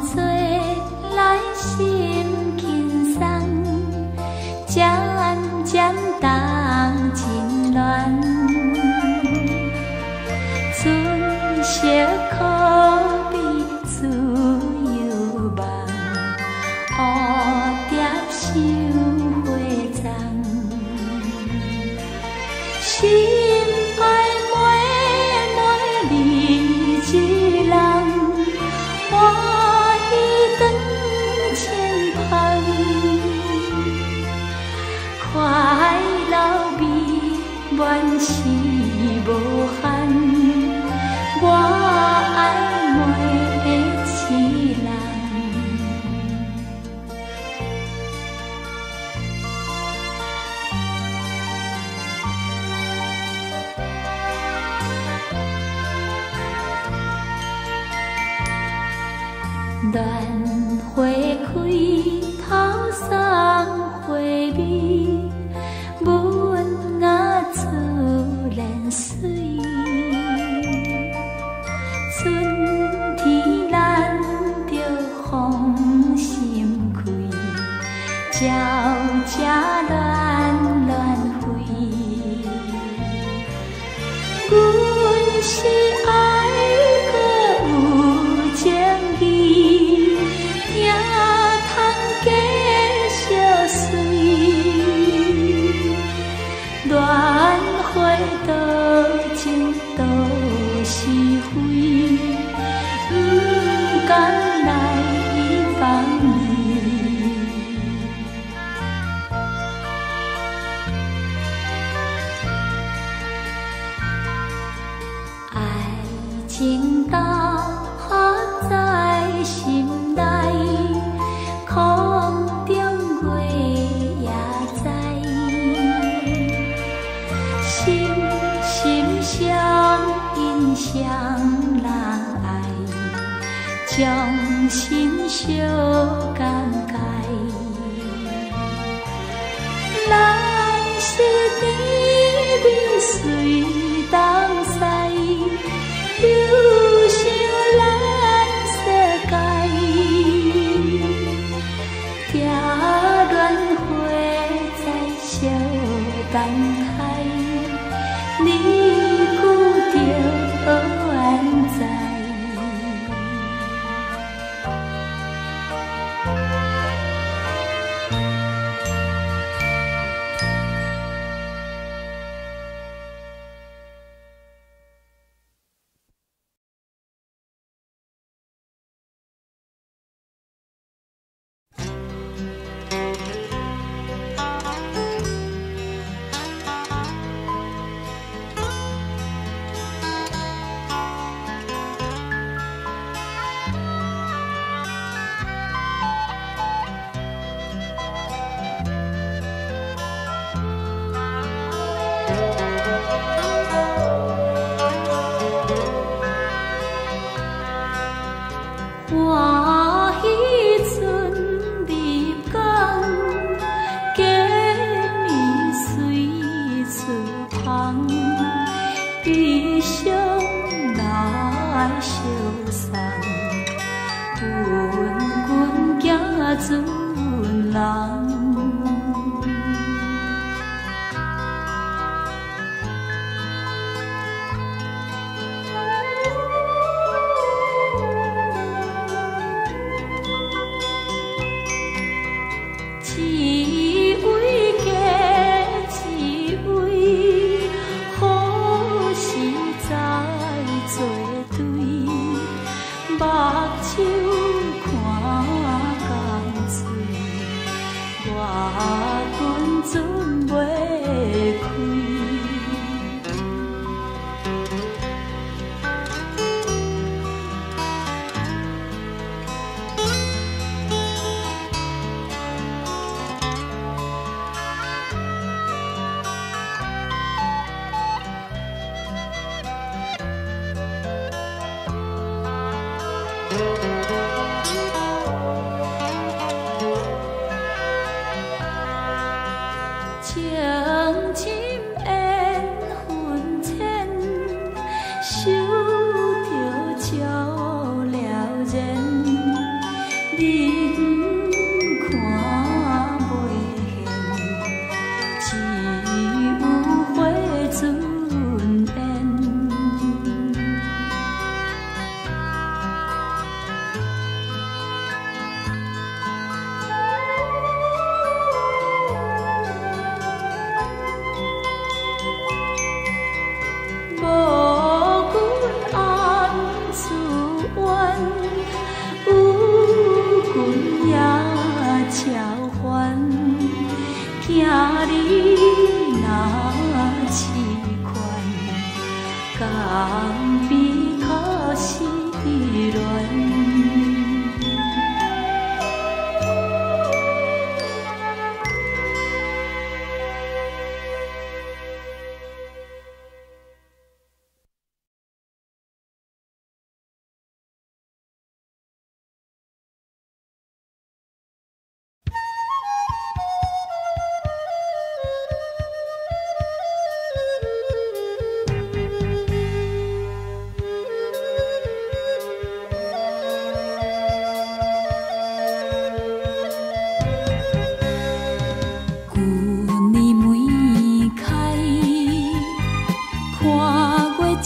醉来兮美满是无限，我爱每个人。恋花开，头送花美，文雅自 silence. 情到在心内，空中月也知。心心相印相人爱，将心相感慨。咱是甜蜜随欢喜春入港，佳蜜随出芳，悲伤来相送，滚滚行船人。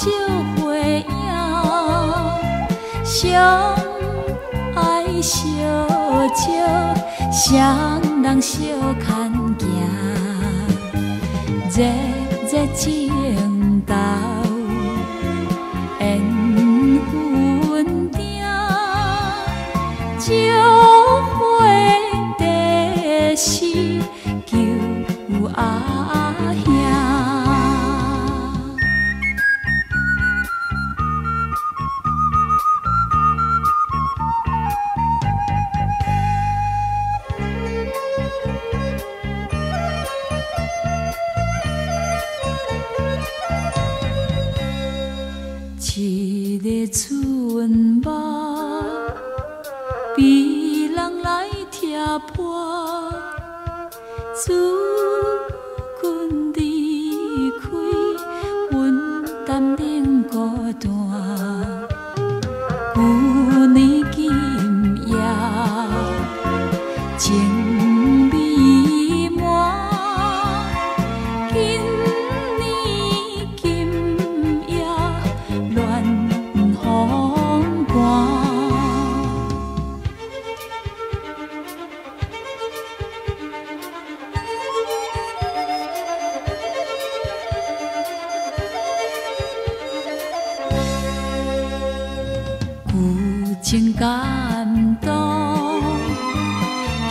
旧花影，相爱相笑，双人相牵行，日日情。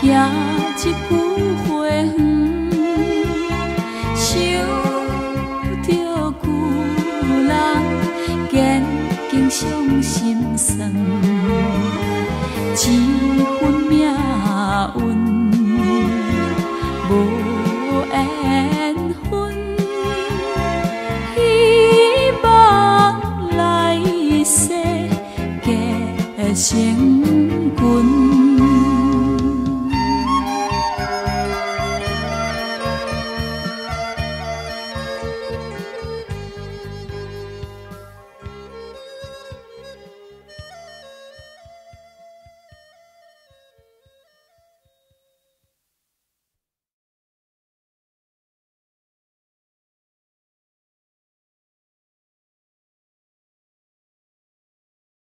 夜一曲花圆，想着旧人，见景上心酸，一份命运。